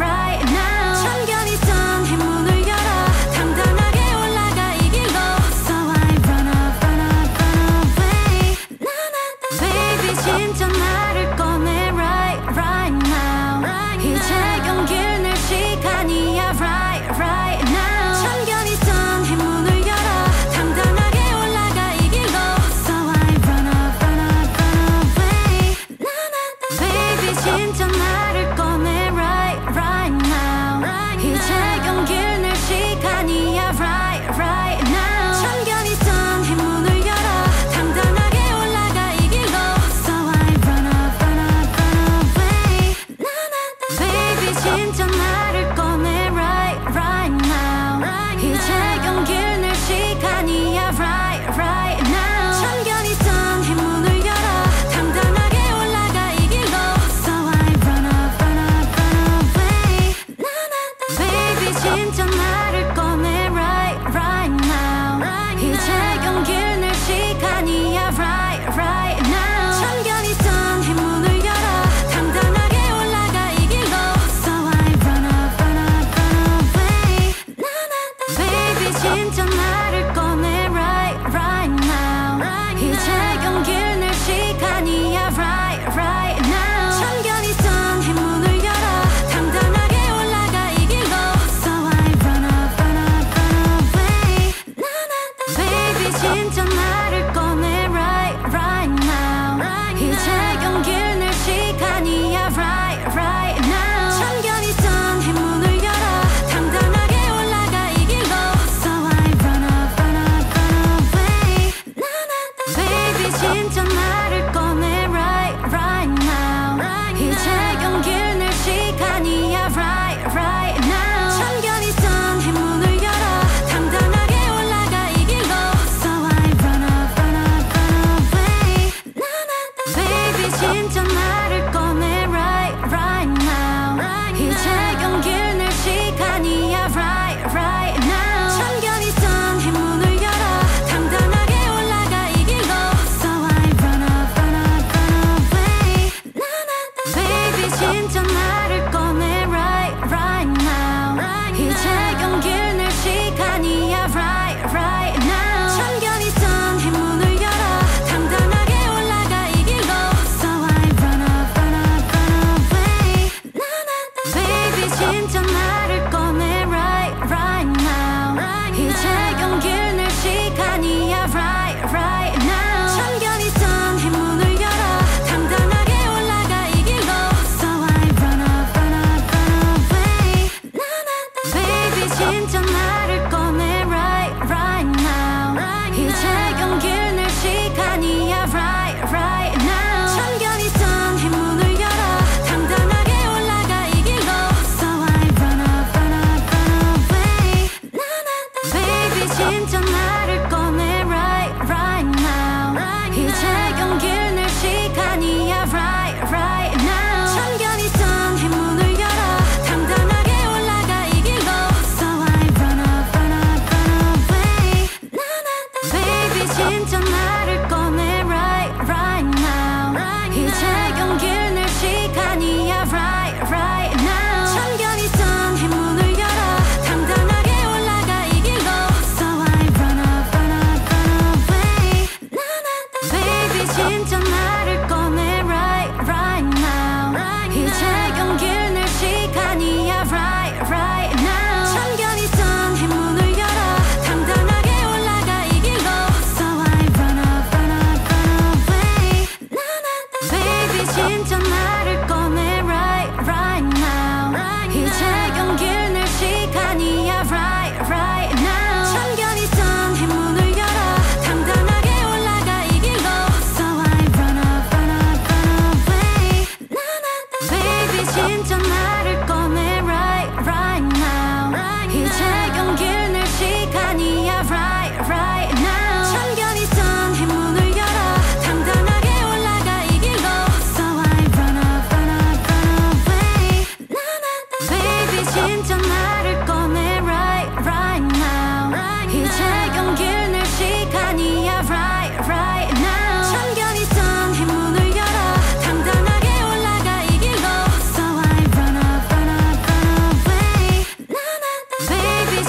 surprise.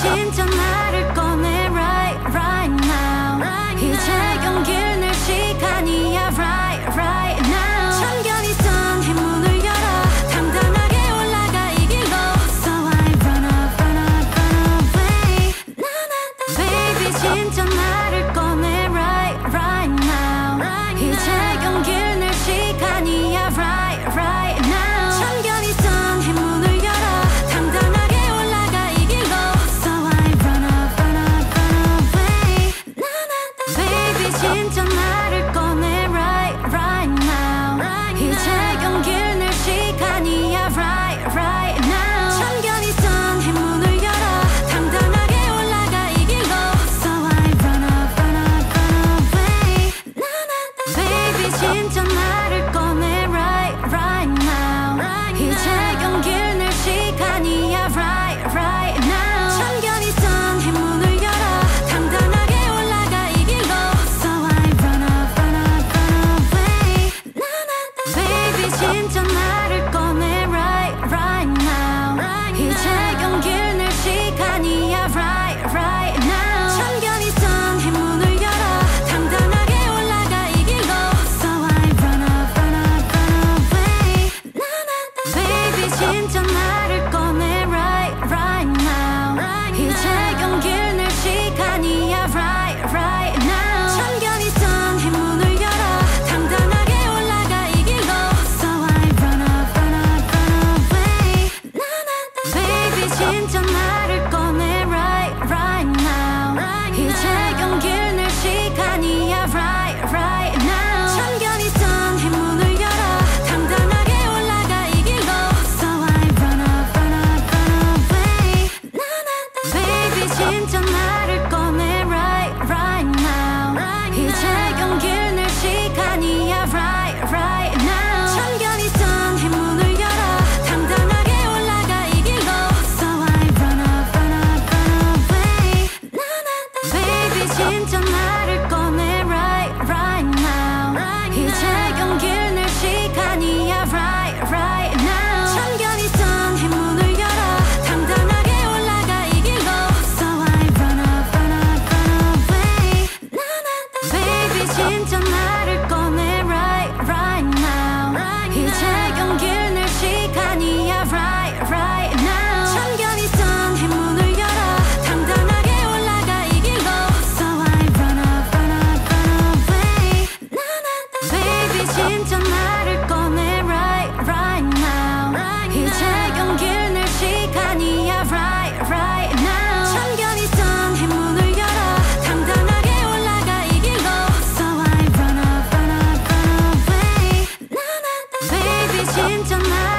진짜 나 진짜 right right now right now. right right now baby 나